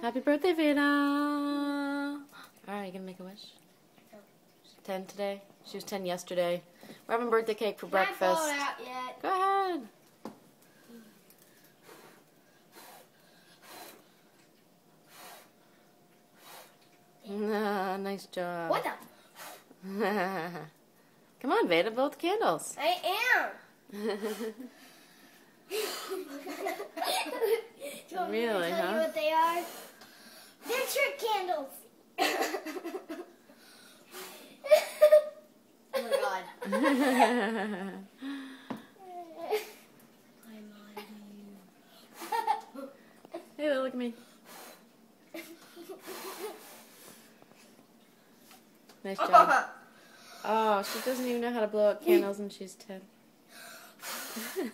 Happy birthday, Veda. All right, you gonna make a wish? Ten today. She was ten yesterday. We're having birthday cake for Can breakfast. it out yet? Go ahead. Ah, nice job. What the? Come on, Veda, blow the candles. I am. Do you want me to Really, huh? you what they are? They're trick candles. oh my god. I'm on you. Hey, look at me. Nice job. Oh, she doesn't even know how to blow out candles and she's 10.